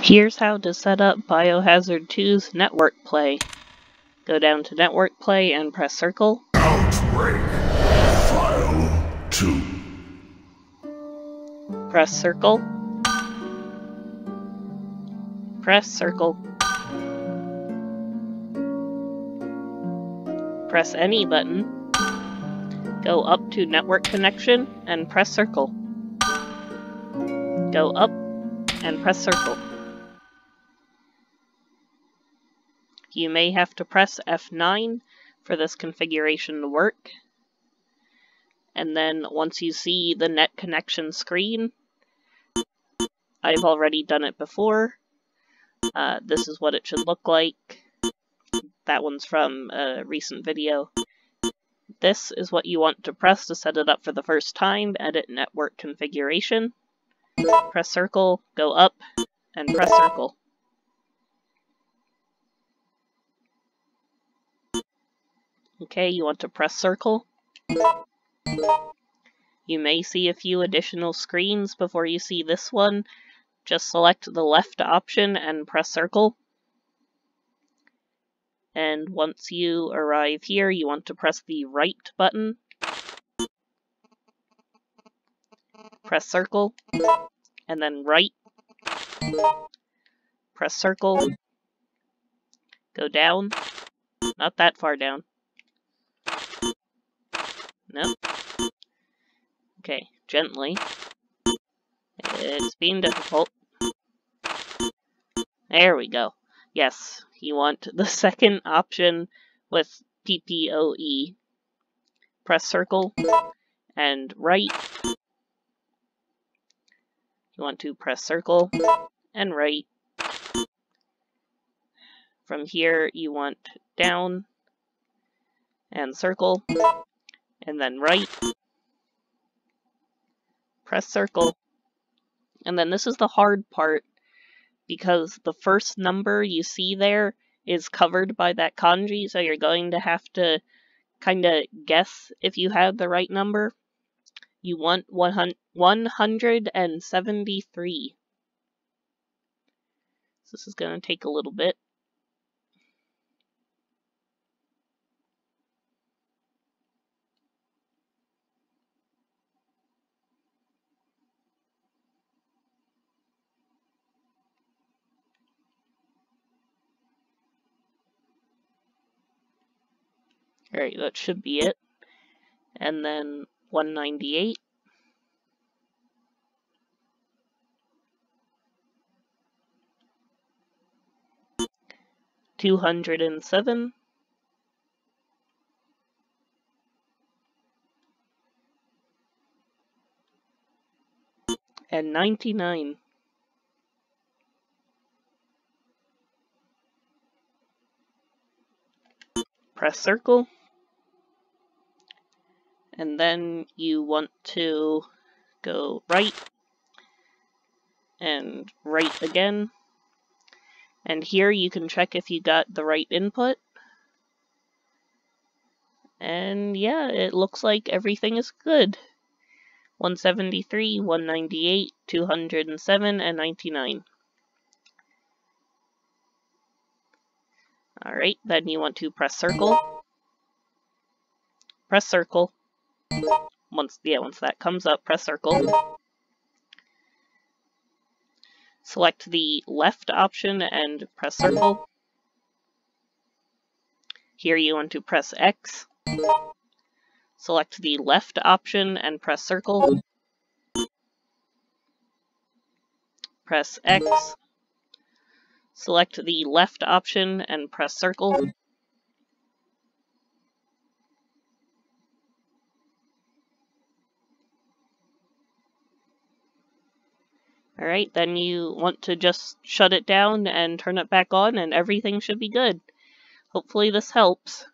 Here's how to set up Biohazard 2's network play. Go down to network play and press circle. Outbreak. File 2. Press circle. Press circle. Press any button. Go up to network connection and press circle. Go up and press circle. You may have to press F9 for this configuration to work. And then once you see the net connection screen, I've already done it before. Uh, this is what it should look like. That one's from a recent video. This is what you want to press to set it up for the first time. Edit network configuration. Press circle, go up, and press circle. Okay, you want to press circle. You may see a few additional screens before you see this one. Just select the left option and press circle. And once you arrive here, you want to press the right button. Press circle, and then right. Press circle. Go down. Not that far down. Nope. Okay, gently. It's being difficult. There we go. Yes, you want the second option with PPPoE. Press circle and right. You want to press circle and right. From here, you want down and circle and then right. Press circle. And then this is the hard part because the first number you see there is covered by that kanji, so you're going to have to kind of guess if you have the right number. You want 173. So this is going to take a little bit. Alright, that should be it. And then 198. Two hundred and seven. And ninety nine. Press circle and then you want to go right and right again. And here you can check if you got the right input. And yeah, it looks like everything is good. 173, 198, 207, and 99. Alright, then you want to press circle. Press circle. Once, yeah, once that comes up, press circle. Select the left option and press circle. Here you want to press X. Select the left option and press circle. Press X. Select the left option and press circle. Alright, then you want to just shut it down and turn it back on and everything should be good. Hopefully this helps.